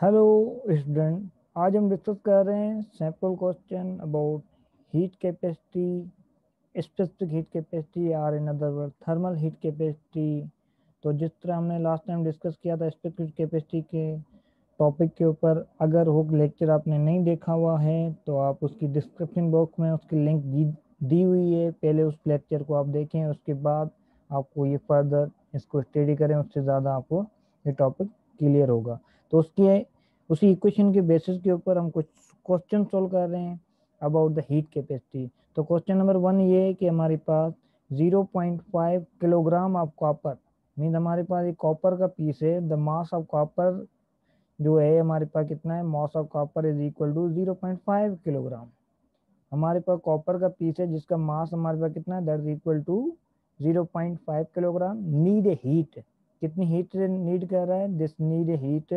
Hello student आज हम discuss कर रहे हैं sample question about heat capacity specific heat capacity are in other word thermal heat capacity तो जिस तरह हमने लास्ट टाइम डिस्कस किया था स्पेसिफिक कैपेसिटी के टॉपिक के ऊपर, अगर वो लेक्चर आपने नहीं देखा हुआ है तो आप उसकी डिस्क्रिप्शन बॉक्स में उसकी लिंक दी दी हुई है। पहले उस लेक्चर को आप देखें, उसके बाद आपको ये फर्दर इसको स्टडी करें, उससे ज़्यादा आपको ये टॉपिक क्लियर होगा। तो उसकी उसी इक्वेशन के बेसिस के ऊपर हम कुछ क्वेश्चन सोल्व कर रहे हैं अबाउट द हीट कैपेसिटी तो क्वेश्चन नंबर वन ये है कि हमारे पास 0.5 किलोग्राम ऑफ़ कॉपर मीन हमारे पास एक कॉपर का पीस है द मास ऑफ़ कॉपर जो है, हमारे पास कितना है? Mass of copper is equal to 0.5 kilogram हमारे पास कॉपर का पीस है, जिसका मास हमारे पास कितना है? That is equal to 0.5 kilogram need a heat कितनी हीट नीड कर रहा है? This need heat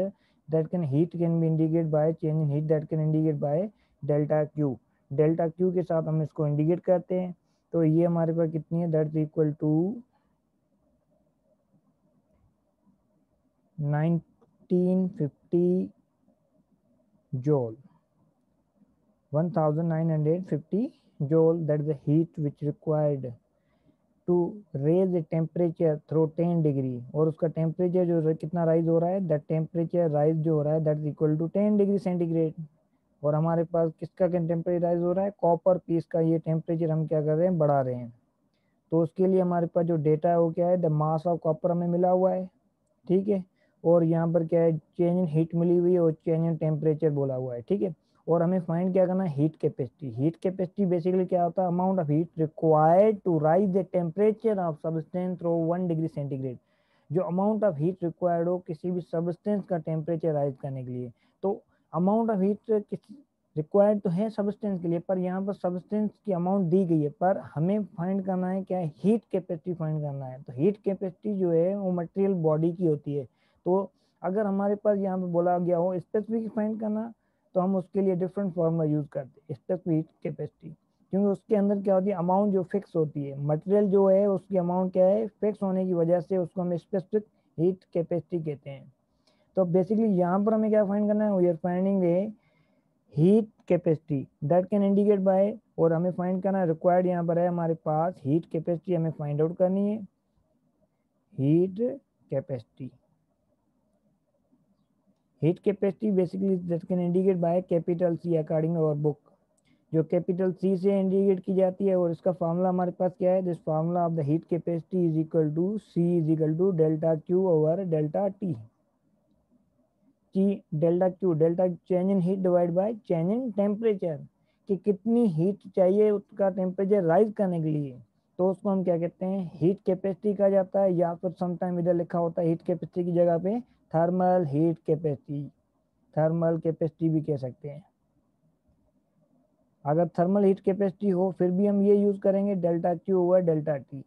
that can heat can be indicate by change in heat that can indicate by delta Q delta Q के साथ हम इसको indicate करते हैं। तो ये हमारे पास कितनी है? That is equal to 1950 joule. 1950 joule. That is the heat which required. To raise temperature through ten degree और उसका टेम्परेचर जो कितना राइज हो रहा है? दैट टेम्परेचर राइज जो हो रहा है that is equal to ten degree centigrade और हमारे पास किसका टेम्परेचर राइज हो रहा है? कॉपर पीस का ये टेम्परेचर हम क्या कर रहे हैं? बढ़ा रहे हैं। तो उसके लिए हमारे पास जो डेटा है, वो क्या है? द मास ऑफ़ कॉपर हमें मिला हुआ है। ठीक है? और यहाँ पर क्या है? चेंज इन हीट मिली हुई है और चेंज इन टेम्परेचर बोला हुआ है। ठीक है? और हमें फाइंड क्या करना है? Heat capacity heat capacity basically क्या होता है? Amount of heat required to raise the temperature of substance through one degree centigrade जो अमाउंट ऑफ़ हीट रिक्वायर्ड हो किसी भी सबस्टेंस का टेम्परेचर राइज करने के लिए। तो अमाउंट ऑफ़ हीट रिक्वायर्ड तो है सबस्टेंस के लिए, पर यहाँ पर सबस्टेंस की अमाउंट दी गई है। पर हमें फाइंड करना है क्या हीट कैपेसिटी फाइंड करना है। तो हीट कैपेसिटी जो है वो मटेरियल बॉडी की होती है। तो अगर हमारे पास यहाँ पर बोला गया हो स्पेसिफिक फाइंड करना तो हम उसके लिए डिफरेंट फॉर्मूला यूज़ करते हैं स्पेसिफिक कैपेसिटी क्योंकि उसके अंदर क्या होती है अमाउंट जो फिक्स होती है मटेरियल जो है, उसकी अमाउंट क्या है फिक्स होने की वजह से उसको हम स्पेसिफिक हीट कैपेसिटी कहते हैं. तो बेसिकली यहाँ पर हमें क्या फाइंड करना है we are finding a heat capacity that can indicate by और हमें फाइंड करना है रिक्वायर्ड यहाँ पर है हमारे पास हीट कैपेसिटी हमें फाइंड आउट करनी है. Heat capacity heat capacity basically that can indicate by capital C according our book जो कैपिटल सी से इंडिकेट की जाती है और इसका फार्मूला हमारे पास क्या है? This formula of the heat capacity is equal to C is equal to delta Q over delta T T delta Q delta change in heat divide by change in temperature कि कितनी heat चाहिए उसका temperature rise करने के लिए? तो उसको हम क्या कहते हैं? हीट कैपेसिटी कहा जाता है या फिर समटाइम इधर लिखा होता है हीट कैपेसिटी की जगह पे thermal heat capacity thermal capacity भी कह सकते हैं। अगर थर्मल हीट कैपेसिटी हो, फिर भी हम ये यूज़ करेंगे delta Q over delta T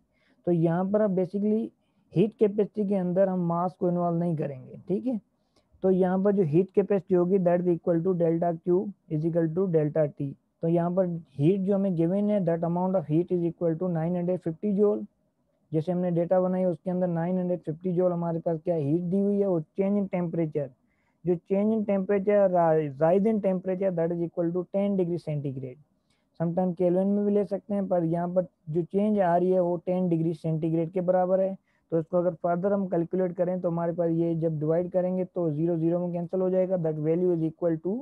तो यहाँ पर अब बेसिकली हीट कैपेसिटी के अंदर हम मास को इन्वॉल्व नहीं करेंगे, ठीक है? तो यहाँ पर जो हीट कैपेसिटी होगी that is equal to delta Q is equal to delta T तो यहाँ पर हीट जो हमें गिवन है that amount of heat is equal to 950 joule जैसे हमने डेटा बनाई, उसके अंदर 950 जोल हमारे पास क्या हीट दी हुई है और चेंज इन टेम्परेचर जो change in temperature rise in temperature that is equal to 10 degree centigrade sometime kelvin में भी ले सकते हैं, पर यहाँ पर जो चेंज आ रही है, वो 10 डिग्री सेंटीग्रेड के बराबर है. तो इसको अगर फर्दर हम कैलकुलेट करें तो हमारे पास ये जब डिवाइड करेंगे तो ज़ीरो ज़ीरो में कैंसिल हो जाएगा. That value is equal to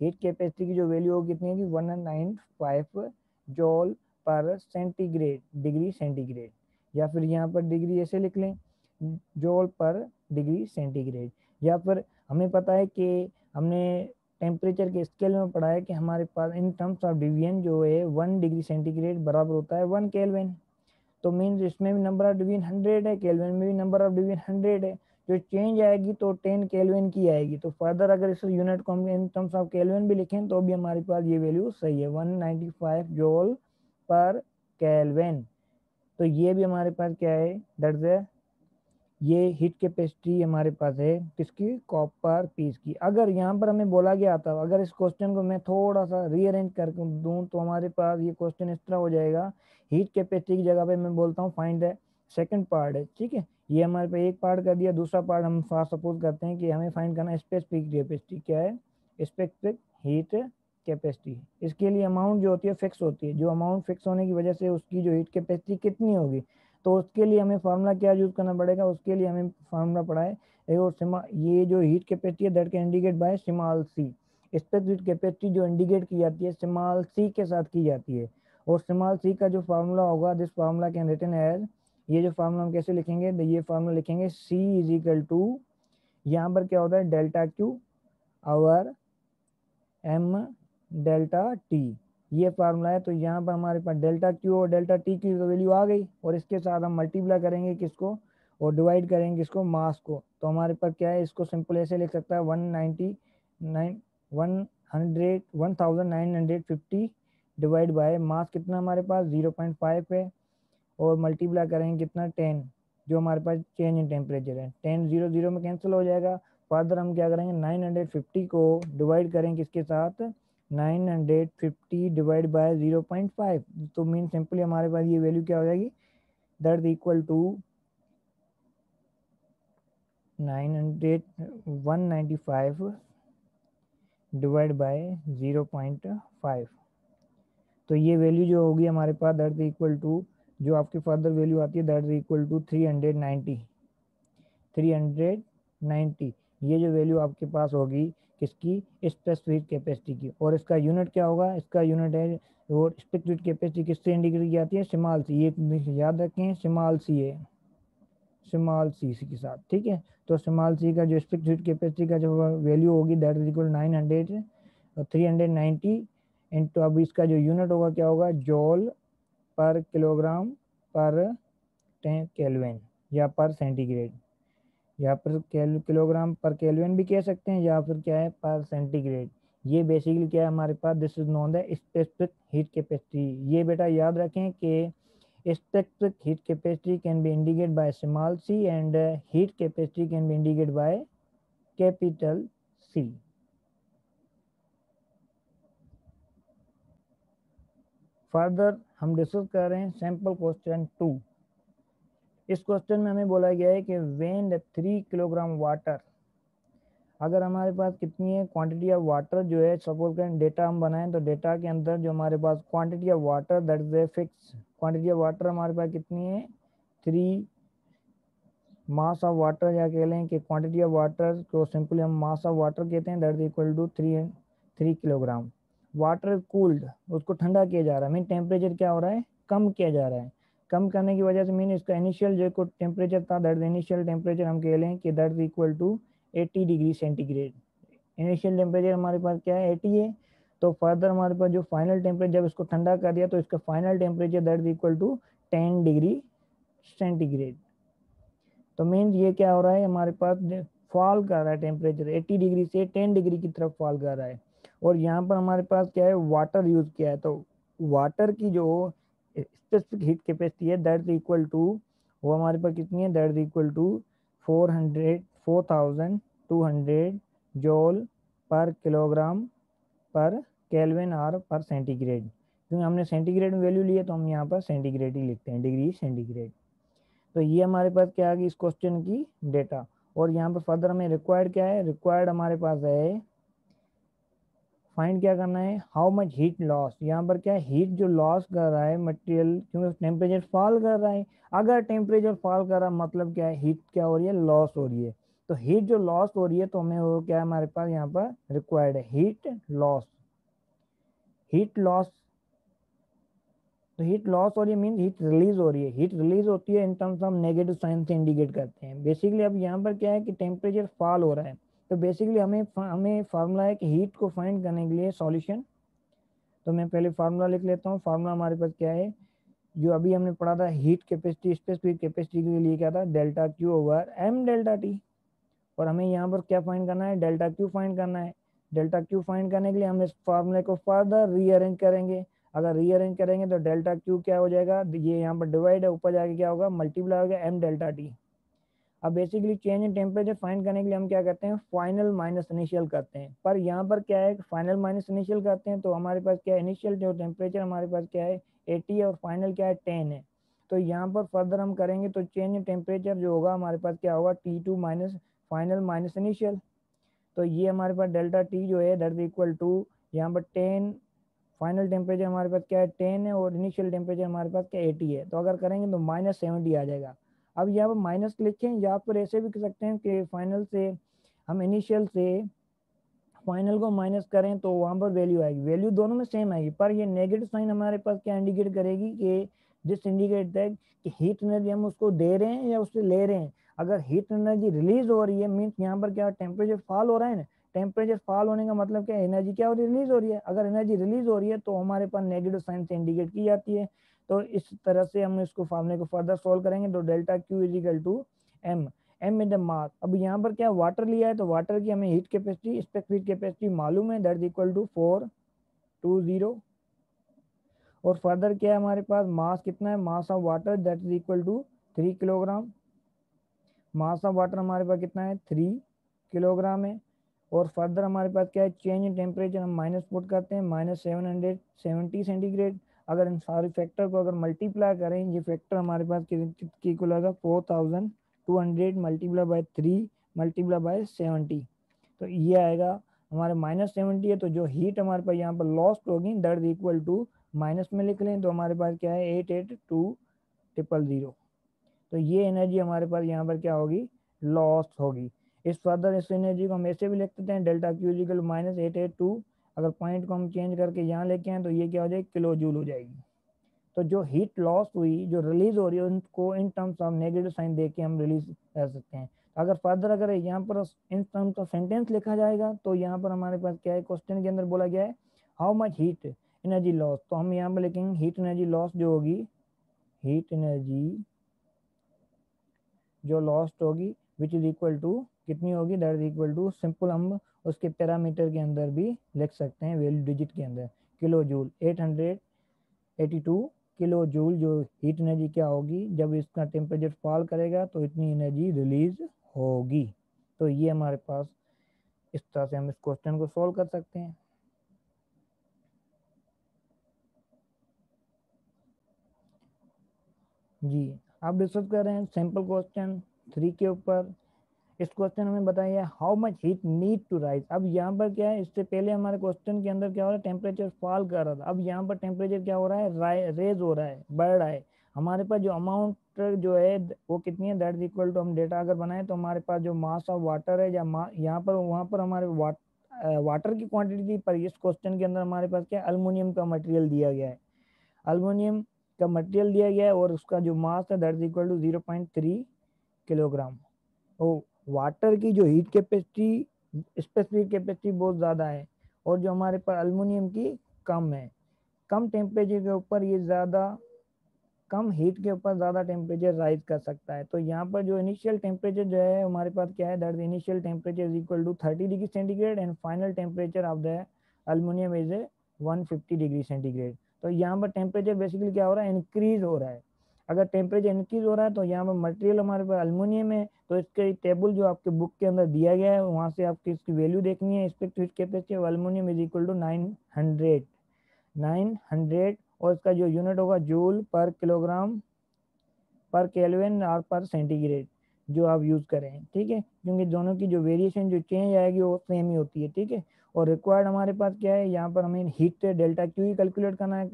heat capacity की जो वैल्यू होगी कितनी होगी? वन नाइन फाइव जॉल पर सेंटीग्रेड डिग्री सेंटीग्रेड या फिर यहाँ पर डिग्री ऐसे लिख लें, जॉल पर डिग्री सेंटीग्रेड। या फिर हमें पता है कि हमने टेम्परेचर के स्केल में पढ़ा है कि हमारे पास इन टर्म्स ऑफ़ डिवीज़न जो है वन डिग्री सेंटीग्रेड बराबर होता है वन केल्विन तो मीन्स इसमें भी नंबर ऑफ़ डिवीज़न हंड्रेड है केल्विन में भी नंबर ऑफ़ डिवीज़न हंड्रेड है। जो चेंज आएगी तो टेन केल्विन की आएगी। तो फर्दर अगर इस यूनिट को हम इन टर्म्स ऑफ़ केल्विन भी लिखें तो भी हमारे पास ये वैल्यू सही है 195 जोल पर केल्विन तो ये भी हमारे पास क्या है? दैट इज़ ये हीट कैपेसिटी हमारे पास है किसकी? कॉपर पीस की। अगर यहाँ पर हमें बोला गया था, अगर इस क्वेश्चन को मैं थोड़ा सा रीअरेंज कर दूँ तो हमारे पास ये क्वेश्चन इस तरह हो जाएगा। हीट कैपेसिटी की जगह पे मैं बोलता हूँ फाइंड है सेकंड पार्ट है, ठीक है? ये हमारे पे एक पार्ट कर दिया, दूसरा पार्ट हम सपोज़ करते हैं कि हमें फाइंड करना है स्पेसिफिक कैपेसिटी क्या है? स्पेसिफिक हीट कैपेसिटी इसके लिए अमाउंट जो होती है फिक्स होती है। जो अमाउंट फिक्स होने की वजह से उसकी जो हीट कैपेसिटी कितनी होगी? तो उसके लिए हमें फार्मूला क्या यूज़ करना पड़ेगा? उसके लिए हमें फार्मूला पड़ा है और ये जो हीट कैपेसिटी है that can indicate by small C specific capacity जो इंडिकेट की जाती है स्मॉल सी के साथ की जाती है। और स्मॉल सी का जो फार्मूला होगा this formula can written as ये जो फार्मूला हम कैसे लिखेंगे? ये फार्मूला लिखेंगे सी इज़ इक्वल टू यहाँ पर क्या होता है? Delta Q over M delta T. ये फार्मूला है तो यहाँ पर हमारे पास डेल्टा क्यू और डेल्टा टी की वैल्यू आ गई, और इसके साथ हम मल्टीप्लाई करेंगे किसको, और डिवाइड करेंगे किसको मास को। तो हमारे पास क्या है, इसको सिंपल ऐसे लिख सकता है one ninety nine one hundred one thousand nine hundred fifty divide by mass कितना हमारे पास ज़ीरो पॉइंट फाइव है, और मल्टीप्लाई करेंगे कितना टेन जो हमारे पास चेंज इन टेम्परेचर है। टेन ज़ीरो ज़ीरो में कैंसिल हो जाएगा फर्दर हम क्या करेंगे नाइन हंड्रेड फिफ्टी को डिवाइड करेंगे किसके साथ nine hundred fifty divide by zero point five. तो मीन सिंपली हमारे पास ये वैल्यू क्या हो जाएगी? That is equal to nine hundred one ninety five divide by zero point five. तो ये वैल्यू जो होगी हमारे पास दैट इज़ इक्वल टू जो आपकी फर्दर वैल्यू आती है that is equal to three hundred ninety three hundred ninety ये जो वैल्यू आपके पास होगी किसकी? स्पेसिफिक कैपेसिटी की। और इसका यूनिट क्या होगा? इसका यूनिट है और स्पेसिफिक कैपेसिटी किससे इंडिकेट की जाती है? सिमाल सी। ये याद रखें, सिमाल सी है। सिमाल सी के साथ, ठीक है? तो सिमाल सी का जो स्पेसिफिक कैपेसिटी का जो वैल्यू होगी that is equal nine hundred three hundred ninety into अब इसका जो यूनिट होगा, क्या होगा? जॉल पर किलोग्राम पर टेन केल्विन या पर सेंटीग्रेड या फिर किलोग्राम पर केल्विन भी कह सकते हैं, या फिर क्या है, पर सेंटीग्रेड। ये बेसिकली क्या है, हमारे पास this is known the specific heat capacity ये बेटा याद रखें कि specific heat capacity can be indicate by small C and heat capacity can be indicate by capital C further हम डिस्कस कर रहे हैं सैंपल क्वेश्चन टू इस क्वेश्चन में हमें बोला गया है कि when the three kilogram water, अगर हमारे पास कितनी है क्वांटिटी ऑफ़ वाटर जो है सपोज़ करें डेटा हम बनाएँ तो डेटा के अंदर जो हमारे पास quantity of water that is a fix quantity of water हमारे पास कितनी है? थ्री मास ऑफ़ वाटर या कह लें कि क्वांटिटी ऑफ़ वाटर को सिंपली हम मास ऑफ़ वाटर कहते हैं that is equal to three three kilogram water cooled उसको ठंडा किया जा रहा है मीन टेम्परेचर क्या हो रहा है? कम किया जा रहा है। कम करने की वजह से मीन इसका इनिशियल जो टेम्परेचर था, दर्द इनिशियल टेम्परेचर हम कह लें कि दर्द equal to 80 degree centigrade initial temperature हमारे पास क्या है? 80 है। तो फर्दर हमारे पास जो फाइनल टेम्परेचर जब इसको ठंडा कर दिया तो इसका फाइनल टेम्परेचर दर्द इक्वल टू 10 डिग्री सेंटीग्रेड तो मीन ये क्या हो रहा है? हमारे पास फॉल कर रहा है टेम्परेचर 80 डिग्री से 10 डिग्री की तरफ़ फॉल कर रहा है। और यहाँ पर हमारे पास क्या है? वाटर यूज़ किया है। तो वाटर की जो स्पेसिफिक हीट कैपेसिटी है दैट इक्वल टू वो हमारे पास कितनी है? That equal to four hundred four thousand two hundred joule per kilogram पर केल्विन आर पर सेंटीग्रेड क्योंकि हमने सेंटीग्रेड में वैल्यू लिया तो हम यहाँ पर सेंटीग्रेड ही लिखते हैं डिग्री सेंटीग्रेड तो ये हमारे पास क्या आ गई इस क्वेश्चन की? डेटा और यहाँ पर फर्दर हमें रिक्वायर्ड क्या है? रिक्वायर्ड हमारे पास है फाइंड क्या करना है? हाउ मच हीट लॉस यहाँ पर क्या हीट जो लॉस कर रहा है मटेरियल क्योंकि टेम्परेचर फॉल कर रहा है। अगर टेम्परेचर फॉल कर रहा मतलब क्या है? हीट क्या हो रही है? लॉस हो रही है। तो हीट जो लॉस हो रही है तो हमें वो क्या हमारे पास यहाँ पर रिक्वायर्ड है। हीट लॉस हीट लॉस तो हीट लॉस हो रही है मीन हीट रिलीज़ हो रही है। हीट रिलीज़ होती है इन टर्म्स हम नेगेटिव साइन से इंडिकेट करते हैं। बेसिकली अब यहाँ पर क्या है कि टेम्परेचर फॉल हो रहा है। तो बेसिकली हमें हमें फार्मूला है कि हीट को फाइंड करने के लिए सॉल्यूशन तो मैं पहले फार्मूला लिख लेता हूँ। फार्मूला हमारे पास क्या है? जो अभी हमने पढ़ा था हीट कैपेसिटी स्पेसिफिक कैपेसिटी के लिए क्या था? Delta Q over M delta T और हमें यहाँ पर क्या फाइंड करना है? डेल्टा क्यू फाइंड करना है। डेल्टा क्यू फाइंड करने के लिए हम इस फार्मूले को फर्दर रीअरेंज करेंगे। अगर रीअरेंज करेंगे तो डेल्टा क्यू क्या हो जाएगा? ये यहाँ पर डिवाइड है, ऊपर जाके क्या होगा? मल्टीप्लाई होगा एम डेल्टा टी अब basically change in temperature find करने के लिए हम क्या करते हैं? फाइनल माइनस इनिशियल करते हैं। पर यहाँ पर क्या है? फाइनल माइनस इनिशियल करते हैं तो हमारे पास क्या है? इनिशियल जो टेम्परेचर हमारे पास क्या है? एटी है और फाइनल क्या है? टेन है। तो यहाँ पर फर्दर हम करेंगे तो चेंज इन टेम्परेचर जो होगा हमारे पास क्या होगा? T two minus final minus initial तो ये हमारे पास डेल्टा टी जो है दैट इक्वल टू यहाँ पर टेन फाइनल टेम्परेचर हमारे पास क्या है? टेन है और इनिशियल टेम्परेचर हमारे पास क्या एटी है। तो अगर करेंगे तो माइनस सेवेंटी आ जाएगा। अब यहाँ पर माइनस लिखें, या पर ऐसे भी कर सकते हैं कि फाइनल से, हम इनिशियल से फाइनल को माइनस करें तो वहाँ पर वैल्यू आएगी। वैल्यू दोनों में सेम आएगी, पर ये नेगेटिव साइन हमारे पास क्या इंडिकेट करेगी कि दिस इंडिकेट दैट कि हीट एनर्जी हम उसको दे रहे हैं या उससे ले रहे हैं। अगर हीट एनर्जी रिलीज़ हो रही है मीन्स यहाँ पर क्या टेम्परेचर फॉल हो रहा है ना टेम्परेचर फॉल होने का मतलब क्या एनर्जी क्या हो रही है रिलीज़ हो रही है? अगर एनर्जी रिलीज़ हो रही है तो हमारे पास नेगेटिव साइन से इंडिकेट की जाती है। तो इस तरह से हम इसको फॉर्मूले को फर्दर सोल्व करेंगे तो delta Q is equal to M M in the mass अब यहाँ पर क्या वाटर लिया है? तो वाटर की हमें हीट कैपेसिटी स्पेसिफिक कैपेसिटी मालूम है। That equal to four two zero और फर्दर क्या है हमारे पास? मास कितना है? Mass of water that is equal to three kilogram mass of water हमारे पास कितना है? थ्री किलोग्राम है। और फर्दर हमारे पास क्या है? चेंज इन टेम्परेचर हम माइनस पुट करते हैं। Minus seven hundred seventy centigrade अगर इन सारे फैक्टर को अगर मल्टीप्लाई करें, ये फैक्टर हमारे पास कितनी लगा four thousand two hundred multiply by three multiply by seventy तो ये आएगा, हमारे माइनस सेवेंटी है तो जो हीट हमारे पास यहाँ पर लॉस्ट होगी दैट इक्वल टू माइनस में लिख लें तो हमारे पास क्या है? Eight eight two triple zero तो ये एनर्जी हमारे पास यहाँ पर क्या होगी? लॉस होगी. इस फर्दर इस एनर्जी को हम ऐसे भी लिख सकते हैं delta क्यूजिकल minus eight eight two अगर पॉइंट को हम चेंज करके यहाँ लेके आए तो ये क्या हो जाएगी? किलो जूल हो जाएगी। तो जो हीट लॉस हुई, जो रिलीज़ हो रही है, उनको in terms of negative sign दे के हम रिलीज़ कर सकते हैं। अगर फर्दर अगर यहाँ पर इन टर्म्स ऑफ़ सेंटेंस लिखा जाएगा तो यहाँ पर हमारे पास क्या है? क्वेश्चन के अंदर बोला गया है how much heat energy loss तो हम यहाँ पर लिखेंगे हीट एनर्जी लॉस जो होगी हीट एनर्जी जो लॉस्ट होगी विच इज़ इक्वल टू कितनी होगी? That is equal to simple हम उसके पैरामीटर के अंदर भी लिख सकते हैं वैल्यू डिजिट के अंदर। किलो जूल 882 किलो जूल जो हीट एनर्जी क्या होगी? जब इसका टेम्परेचर फॉल करेगा तो इतनी एनर्जी रिलीज़ होगी। तो ये हमारे पास इस तरह से हम इस क्वेश्चन को सॉल्व कर सकते हैं। जी, आप डिस्कस कर रहे हैं सिंपल क्वेश्चन थ्री के ऊपर। इस क्वेश्चन में बताइए how much heat need to raise अब यहाँ पर क्या है इससे पहले हमारे क्वेश्चन के अंदर क्या हो रहा है टेम्परेचर फॉल कर रहा था। अब यहाँ पर टेम्परेचर क्या हो रहा है रेज हो रहा है बढ़ रहा है। हमारे पास जो अमाउंट जो है वो कितनी है? दैट इक्वल टू हम डेटा अगर बनाए तो हमारे पास जो मास ऑफ़ वाटर है या यहाँ पर वहाँ पर हमारे वाट, वाटर की क्वांटिटी थी पर इस क्वेश्चन के अंदर हमारे पास क्या अल्मोनियम का मटेरियल दिया गया है। अल्मोनियम का मटेरियल दिया गया है और उसका जो मास है that equal to zero point three kilogram of water की जो हीट कैपेसिटी स्पेसिफिक कैपेसिटी बहुत ज़्यादा है और जो हमारे पास अल्मोनियम की कम है। कम टेम्परेचर के ऊपर ये ज़्यादा, कम हीट के ऊपर ज़्यादा टेम्परेचर राइज कर सकता है। तो यहाँ पर जो इनिशियल टेम्परेचर जो है, हमारे पास क्या है? That initial temperature is equal to thirty degree centigrade and final temperature of the aluminium is a one fifty degree centigrade तो यहाँ पर टेम्परेचर बेसिकली क्या हो रहा है? इंक्रीज हो रहा है। अगर टेम्परेचर इंक्रीज हो रहा है तो यहाँ पर मटेरियल हमारे पास अल्मोनियम है तो इसके टेबल जो आपके बुक के अंदर दिया गया है, वहाँ से आपकी इसकी वैल्यू देखनी है specs heat capacity aluminium is equal to nine hundred nine hundred और इसका जो यूनिट होगा जूल पर किलोग्राम पर केल्विन और पर सेंटीग्रेड जो आप यूज़ करें ठीक है? क्योंकि दोनों की जो वेरिएशन जो चेंज आएगी, वो सेम ही होती है, ठीक है? और रिक्वायर्ड हमारे पास क्या है? यहाँ पर हमें हीट डेल्टा क्यू ही कैलकुलेट करना है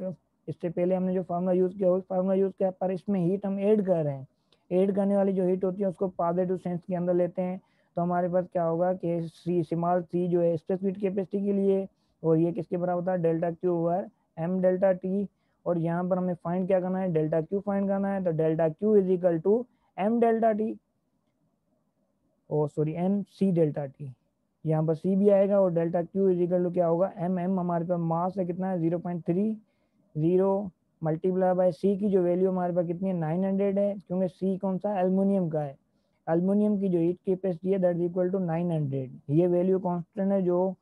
इससे पहले हमने जो फार्मूला यूज़ किया, उस फार्मूला यूज़ किया पर इसमें हीट हम ऐड कर रहे हैं। ऐड करने वाली जो हीट होती है, उसको पॉजिटिव सेंस के अंदर लेते हैं। तो हमारे पास क्या होगा कि सी सिमाल सी जो है स्पेसिफिक कैपेसिटी के लिए, और ये किसके बराबर था? Delta Q over M delta T और यहाँ पर हमें फाइंड क्या करना है? डेल्टा क्यू फाइंड करना है। तो delta Q is equal to M delta T oh sorry M C delta T यहाँ पर सी भी आएगा और delta Q is equal to क्या होगा? एम एम हमारे पास मास है, कितना है? Zero point three zero multiply by C की जो वैल्यू हमारे पास कितनी है? नाइन हंड्रेड है। क्योंकि सी कौन सा? एल्युमिनियम का है। एल्युमिनियम की जो हीट कैपेसिटी है, that is equal to nine hundred. ये वैल्यू कॉन्स्टेंट है जो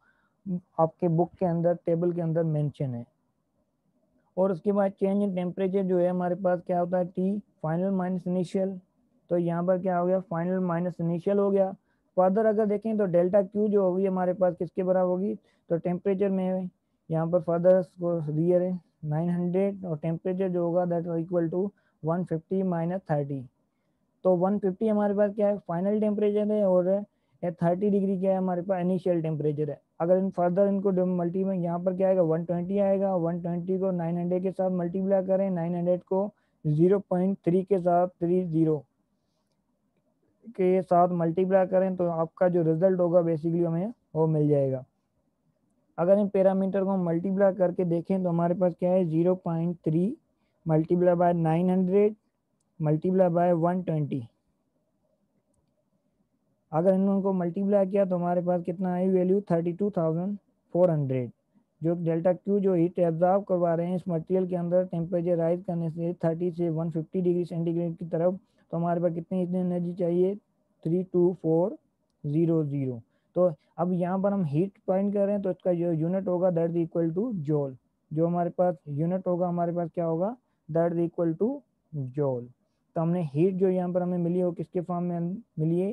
आपके बुक के अंदर, टेबल के अंदर मेंशन है। और उसके बाद चेंज इन टेम्परेचर जो है हमारे पास क्या होता है? T, final minus initial. तो यहाँ पर क्या हो गया? फाइनल माइनस इनिशियल हो गया। फर्दर अगर देखें तो डेल्टा क्यू जो होगी हमारे पास किसके बराबर होगी? तो टेम्परेचर में यहाँ पर फर्दर रियर है। 900 और टेम्परेचर जो होगा that equal to 150 minus thirty तो 150 हमारे पास क्या है? फाइनल टेम्परेचर है और थर्टी डिग्री क्या है? हमारे पास इनिशियल टेम्परेचर है। अगर इन फर्दर इनको मल्टी में यहाँ पर क्या आएगा? 120 आएगा। 120 को 900 के साथ मल्टीप्लाई करें। 900 को 0.3 के साथ थ्री ज़ीरो के साथ मल्टीप्लाई करें तो आपका जो रिज़ल्ट होगा बेसिकली हमें वो मिल जाएगा। अगर इन पैरामीटर को मल्टीप्लाई करके देखें तो हमारे पास क्या है? Zero point three multiply by nine hundred multiply by one twenty अगर इन उनको मल्टीप्लाई किया तो हमारे पास कितना आई value thirty two thousand four hundred जो डेल्टा क्यू जो हीट एब्जॉर्व करवा रहे हैं, इस मटेरियल के अंदर टेम्परेचर राइज करने से थर्टी से वन फिफ्टी डिग्री सेंटीग्रेड की तरफ़ तो हमारे पास कितनी इतनी एनर्जी चाहिए? Three two four zero zero तो अब यहाँ पर हम हीट पॉइंट कर रहे हैं तो इसका जो यूनिट होगा दैट इज़ इक्वल टू जोल जो हमारे पास यूनिट होगा, हमारे पास क्या होगा? दैट इज़ इक्वल टू जोल तो हमने हीट जो यहाँ पर हमें मिली हो किसके फॉर्म में मिली है?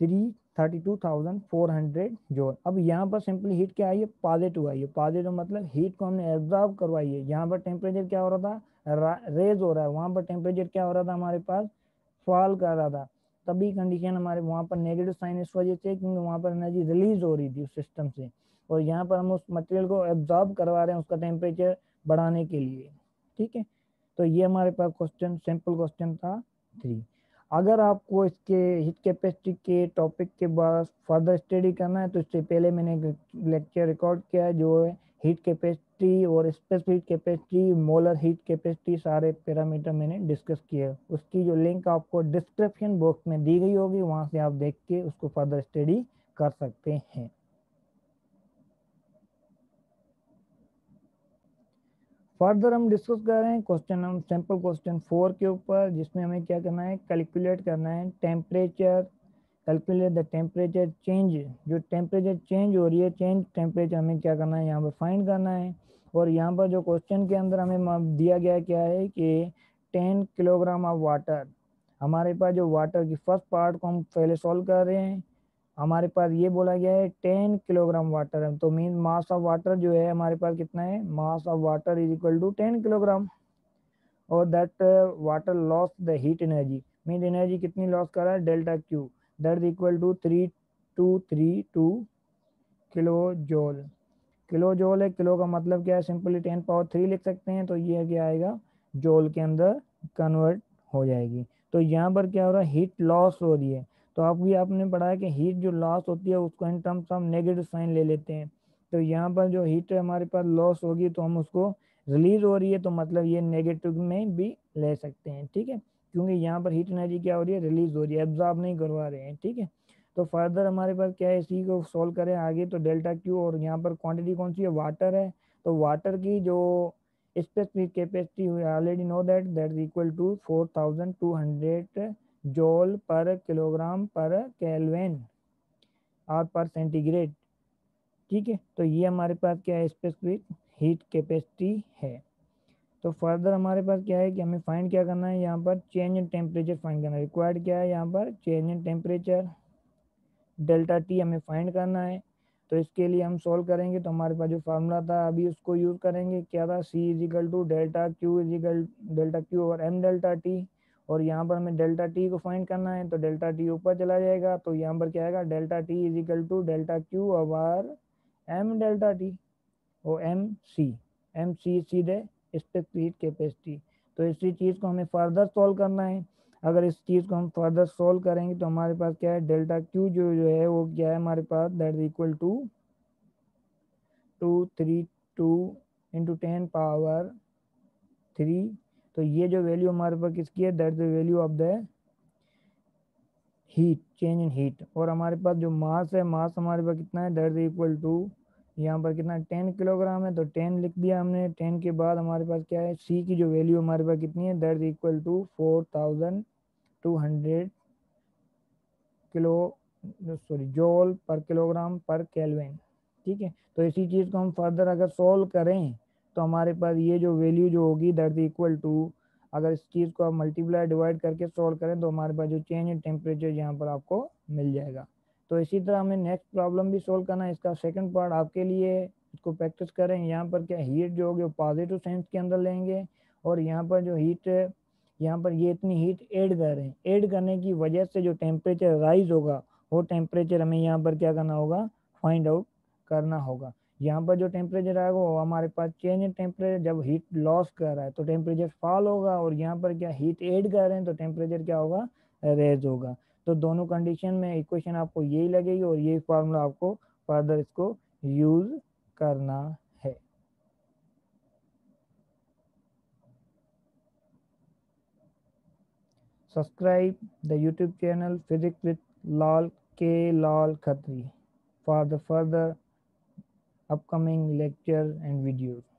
Three thirty two thousand four hundred joule अब यहाँ पर सिंपली हीट क्या आई है? पॉजिटिव आई है. पॉजिटिव मतलब हीट को हमने एब्जॉर्व करवाई है. यहाँ पर टेम्परेचर क्या हो रहा था? रेज हो रहा है. वहाँ पर टेम्परेचर क्या हो रहा था? हमारे पास फॉल कर रहा था. तभी कंडीशन हमारे वहाँ पर नेगेटिव साइन इस वजह से क्योंकि वहाँ पर एनर्जी रिलीज़ हो रही थी उस सिस्टम से। और यहाँ पर हम उस मटेरियल को एब्जॉर्ब करवा रहे हैं उसका टेम्परेचर बढ़ाने के लिए। ठीक है? तो ये हमारे पास क्वेश्चन सिंपल क्वेश्चन था थ्री अगर आपको इसके हिट कैपेसिटी के टॉपिक के बाद फर्दर स्टडी करना है तो इससे पहले मैंने लेक्चर रिकॉर्ड किया है जो है हीट कैपेसिटी और specific capacity molar heat capacity सारे पैरामीटर मैंने डिस्कस किए। उसकी जो लिंक आपको डिस्क्रिप्शन बॉक्स में दी गई होगी, वहाँ से आप देख के उसको फर्दर स्टडी कर सकते हैं। फर्दर हम डिस्कस कर रहे हैं क्वेश्चन हम सिंपल क्वेश्चन फोर के ऊपर, जिसमें हमें क्या करना है? कैलकुलेट करना है temperature calculate the temperature change जो टेम्परेचर चेंज हो रही है चेंज टेम्परेचर हमें क्या करना है? यहाँ पर फाइंड करना है। और यहाँ पर जो क्वेश्चन के अंदर हमें दिया गया क्या है कि टेन किलोग्राम ऑफ़ वाटर हमारे पास जो वाटर की फ़र्स्ट पार्ट को हम पहले सॉल्व कर रहे हैं। हमारे पास ये बोला गया है टेन किलोग्राम वाटर है तो मीन मास ऑफ़ वाटर जो है, हमारे पास कितना है? Mass of water is equal to ten kilogram और that water loss the heat energy mean energy कितनी लॉस कर रहा है? Delta Q is equal to three two three two kilo joule kilo joule है किलो का मतलब क्या है? सिंपली टेन पावर थ्री लिख सकते हैं तो ये क्या आएगा? जोल के अंदर कन्वर्ट हो जाएगी। तो यहाँ पर क्या हो रहा है? हीट लॉस हो रही है। तो आप भी आपने पढ़ा है कि हीट जो लॉस होती है, उसको इन टर्म्स हम नेगेटिव साइन ले लेते हैं। तो यहाँ पर जो हीट हमारे पास लॉस होगी तो हम उसको रिलीज़ हो रही है तो मतलब ये नेगेटिव में भी ले सकते हैं, ठीक है? क्योंकि यहाँ पर हीट एनर्जी क्या हो रही है? रिलीज़ हो रही है। एब्जॉर्ब नहीं करवा रहे हैं, ठीक है? तो फर्दर हमारे पास क्या है? इसी को सॉल्व करें आगे तो डेल्टा क्यू और यहाँ पर क्वांटिटी कौन सी है? वाटर है। तो वाटर की जो स्पेसिफिक कैपेसिटी हुई already know that that is equal to four thousand two hundred joule per kilogram पर कैलवेन और पर सेंटीग्रेड ठीक है? तो ये हमारे पास क्या है? स्पेसिफिक हीट कैपेसिटी है। तो फर्दर हमारे पास क्या है कि हमें फाइंड क्या करना है? यहाँ पर चेंज इन टेम्परेचर फाइंड करना है। रिक्वायर्ड क्या है यहाँ पर? Change in temperature delta T हमें फाइंड करना है। तो इसके लिए हम सॉल्व करेंगे। तो हमारे पास जो फार्मूला था, अभी उसको यूज़ करेंगे। क्या था? C equal to delta Q equal delta Q और एम डेल्टा टी और यहाँ पर हमें डेल्टा टी को फाइंड करना है। तो डेल्टा टी ऊपर चला जाएगा। तो यहाँ पर क्या आएगा? Delta T equal to delta Q over M delta T और एम सी एम सी सीधे स्पेसिफिक कैपेसिटी तो इसी चीज़ को हमें फर्दर सॉल्व करना है। अगर इस चीज़ को हम फर्दर सॉल्व करेंगे तो हमारे पास क्या है? डेल्टा क्यू जो जो है वो क्या है हमारे पास? That is equal to two three two into ten power three तो ये जो वैल्यू हमारे पास किसकी है? That the value of the heat change in heat और हमारे पास जो मास है मास हमारे पास कितना है? दैट इज़ इक्वल टू यहाँ पर कितना, टेन किलोग्राम है तो टेन लिख दिया हमने। टेन के बाद हमारे पास क्या है? सी की जो वैल्यू हमारे पास कितनी है? That equal to four thousand two hundred kilo sorry joule per kilogram पर केल्विन ठीक है? तो इसी चीज़ को हम फर्दर अगर सॉल्व करें तो हमारे पास ये जो वैल्यू जो होगी दैट इक्वल टू अगर इस चीज़ को आप मल्टीप्लाई डिवाइड करके सॉल्व करें तो हमारे पास जो चेंज इन टेम्परेचर यहाँ पर आपको मिल जाएगा। तो इसी तरह हमें नेक्स्ट प्रॉब्लम भी सोल्व करना है। इसका सेकंड पार्ट आपके लिए, इसको प्रैक्टिस करें। यहाँ पर क्या हीट जो होगी वो पॉजिटिव सेंस के अंदर लेंगे और यहाँ पर जो हीट यहाँ पर ये इतनी हीट ऐड कर रहे हैं। ऐड करने की वजह से जो टेम्परेचर राइज होगा, वो टेम्परेचर हमें यहाँ पर क्या करना होगा? फाइंड आउट करना होगा। यहाँ पर जो टेम्परेचर आएगा वो हमारे पास चेंज इन टेम्परेचर जब हीट लॉस कर रहा है तो टेम्परेचर फॉल होगा और यहाँ पर क्या हीट ऐड कर रहे हैं तो टेम्परेचर क्या होगा? रेज होगा। तो दोनों कंडीशन में इक्वेशन आपको यही लगेगी और यही फार्मूला आपको फर्दर इसको यूज़ करना है subscribe the YouTube channel physics with Lal के Lal Khatri for the further upcoming lecture and videos.